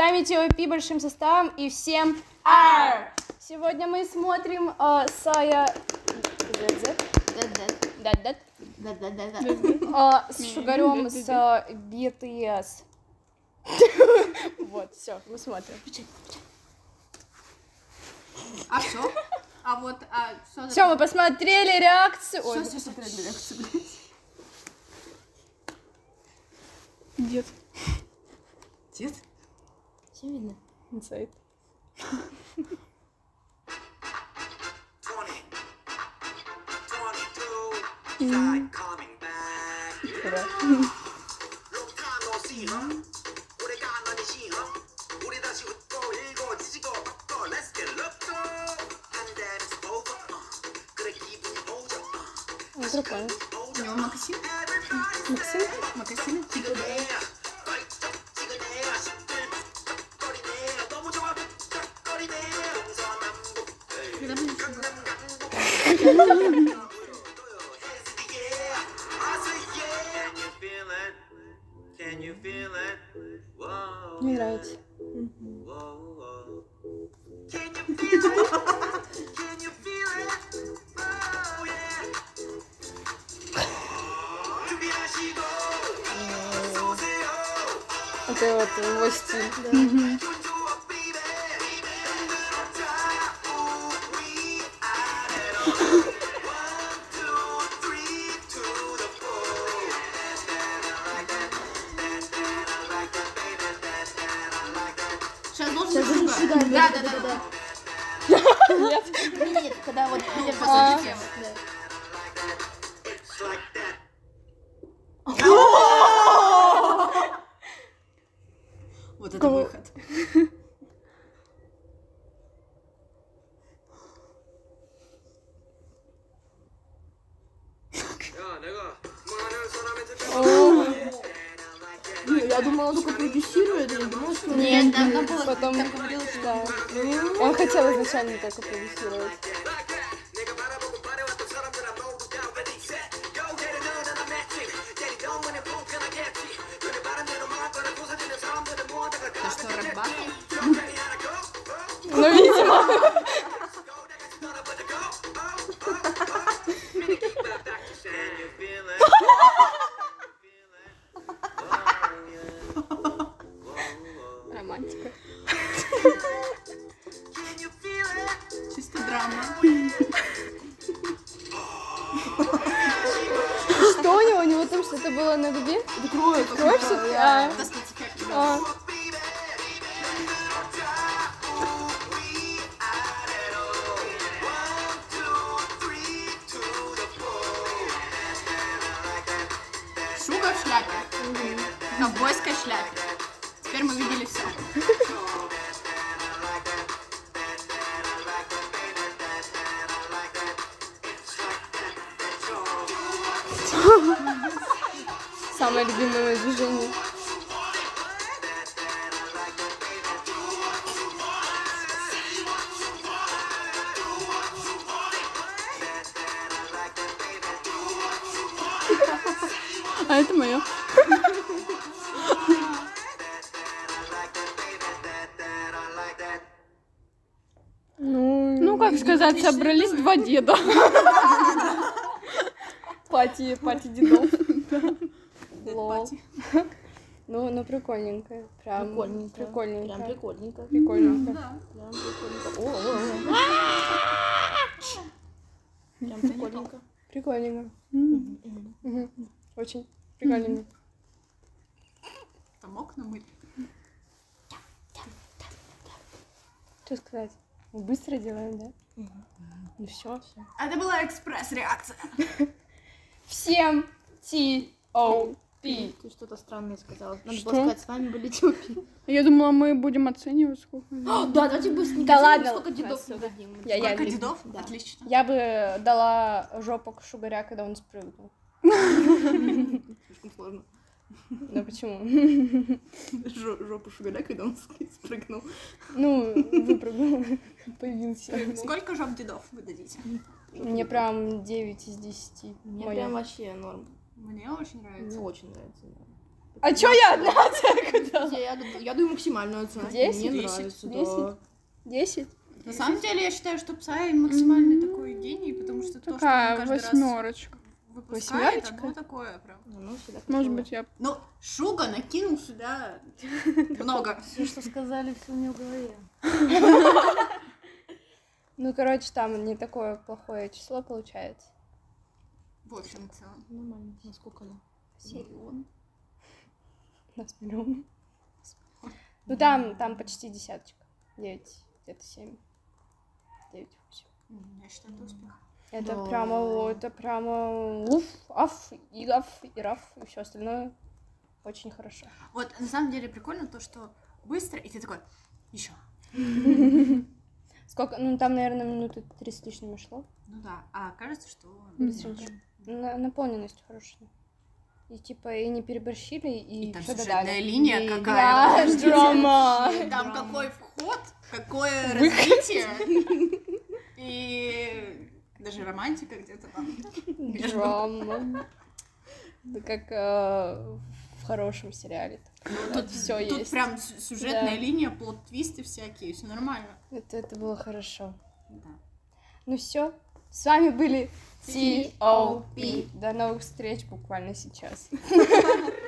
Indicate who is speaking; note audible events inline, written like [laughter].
Speaker 1: саммите ОП большим составом и всем ар! Сегодня мы смотрим э, Сая э, с Шугарем с э, BTS. Вот, все, мы смотрим.
Speaker 2: А все? А вот, а что за...
Speaker 1: Все, мы посмотрели реакцию.
Speaker 2: Что за посмотрели реакцию, блядь?
Speaker 3: Дед.
Speaker 2: Дед?
Speaker 1: Все видно?
Speaker 2: Инсайт. Другое. Максим?
Speaker 1: Максим?
Speaker 2: Максим?
Speaker 1: Мне нравится. Это вот его стиль.
Speaker 2: Сейчас должен быть Шугар. Да, да, да, да.
Speaker 1: Нет.
Speaker 2: Нет, нет, когда вот идет
Speaker 1: А.
Speaker 4: that.
Speaker 2: Вот это выход. Я думала, он только продюсирует, я думала, что...
Speaker 1: Нет,
Speaker 2: там, было,
Speaker 1: потом-
Speaker 2: там говорилось, что...
Speaker 1: Да. Он хотел изначально только продюсировать.
Speaker 2: Драма.
Speaker 1: Что у него? У него там что-то было на губе?
Speaker 2: Кровь.
Speaker 1: Кровь всё-таки? А.
Speaker 2: Это спецэффект.
Speaker 1: А,
Speaker 2: Шуга в шляпе. Ковбойской шляпе. Теперь мы видели все.
Speaker 1: Самое любимое мое движение.
Speaker 3: А это мое.
Speaker 1: Ну,
Speaker 3: Ну, как сказать, собрались два деда.
Speaker 1: Пати, пати дедов. [laughs] Лол. Ну, ну прикольненько. Прям
Speaker 5: Прикольненько.
Speaker 1: прикольненько.
Speaker 5: Прям прикольненько.
Speaker 1: Прикольненько.
Speaker 2: Да.
Speaker 5: Прям прикольненько. О, о, о. Прям прикольненько.
Speaker 1: Прикольненько. Очень прикольненько.
Speaker 2: Там окна мыли.
Speaker 1: Что сказать? Мы быстро делаем, да? Ну все.
Speaker 2: Это была экспресс-реакция. [laughs]
Speaker 1: Всем T.O.P.
Speaker 5: Ты что-то странное сказала. Надо
Speaker 1: Что?
Speaker 5: было сказать, с вами были тёпи.
Speaker 3: Я думала, мы будем оценивать, сколько.
Speaker 5: Да, давайте быстренько.
Speaker 1: Да ладно,
Speaker 5: Сколько дедов мы дадим.
Speaker 1: Я, я,
Speaker 2: Сколько дедов?
Speaker 5: Да.
Speaker 2: Отлично.
Speaker 1: я бы дала жопок шугаря, когда он спрыгнул.
Speaker 5: Слишком сложно.
Speaker 1: Ну почему?
Speaker 2: Жо- Жопу шугаля, когда он спрыгнул.
Speaker 1: Ну, выпрыгнул, появился.
Speaker 2: Сколько жоп дедов вы дадите?
Speaker 1: Мне прям 9 из 10.
Speaker 5: Мне
Speaker 1: Моя.
Speaker 5: прям вообще норм.
Speaker 2: Мне очень
Speaker 5: Мне
Speaker 2: нравится.
Speaker 5: очень нравится. да.
Speaker 1: А чё я одна оценку дала? [laughs]
Speaker 5: Я, я, я даю максимальную оценку.
Speaker 1: Десять?
Speaker 5: Мне
Speaker 2: Десять?
Speaker 5: нравится, да.
Speaker 1: Десять? Десять?
Speaker 2: На самом деле, я считаю, что Псай максимальный такой гений, потому что то, что он
Speaker 3: Такая
Speaker 2: каждый раз
Speaker 3: восьмерочка.
Speaker 2: выпускает,
Speaker 1: Восьмерочка?
Speaker 2: оно такое прям.
Speaker 5: Ну, всегда
Speaker 3: Может быть, я...
Speaker 2: Ну, Шуга накинул сюда [laughs] много.
Speaker 5: Все, что сказали, все у меня в голове.
Speaker 1: Ну, короче, там не такое плохое число получается.
Speaker 2: В общем и целом.
Speaker 5: Нормально. Насколько да?
Speaker 2: Сирион.
Speaker 1: Нас миллион. Ну, там, там почти десяточка. Девять, где-то семь. Девять, восемь.
Speaker 2: Я считаю, это успех.
Speaker 1: Это
Speaker 5: Да.
Speaker 1: прямо, это прямо уф, аф, и аф, и раф, и все остальное очень хорошо.
Speaker 2: Вот, на самом деле, прикольно то, что быстро, и ты такой, еще. [laughs]
Speaker 1: Сколько, ну, там, наверное, минуты три с лишним шло.
Speaker 2: Ну да, а кажется, что...
Speaker 1: На- наполненность хорошая. И типа и не переборщили, и,
Speaker 2: И там сюжетная
Speaker 1: додали.
Speaker 2: линия
Speaker 1: И-
Speaker 2: какая.
Speaker 1: Да, [laughs] драма. [laughs]
Speaker 2: Там какой вход, какое [laughs] развитие. И даже романтика где-то там.
Speaker 1: Драма. Да как хорошем сериале.
Speaker 2: Тут
Speaker 1: все
Speaker 2: Тут
Speaker 1: есть.
Speaker 2: прям сю- сюжетная
Speaker 1: Да.
Speaker 2: линия, плод-твисты всякие, все нормально.
Speaker 1: Это, это было хорошо.
Speaker 2: Да.
Speaker 1: Ну все. С вами были. T.O.P. До новых встреч буквально сейчас. [laughs]